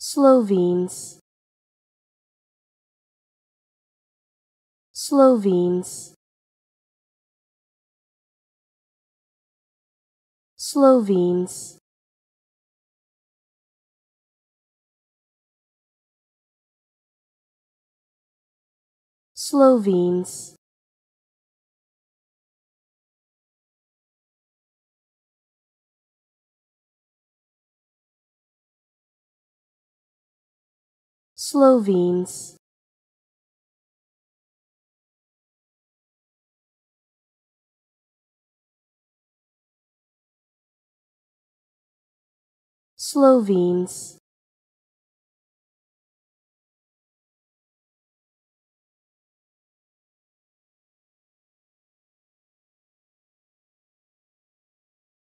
Slovenes. Slovenes. Slovenes. Slovenes Slovenes. Slovenes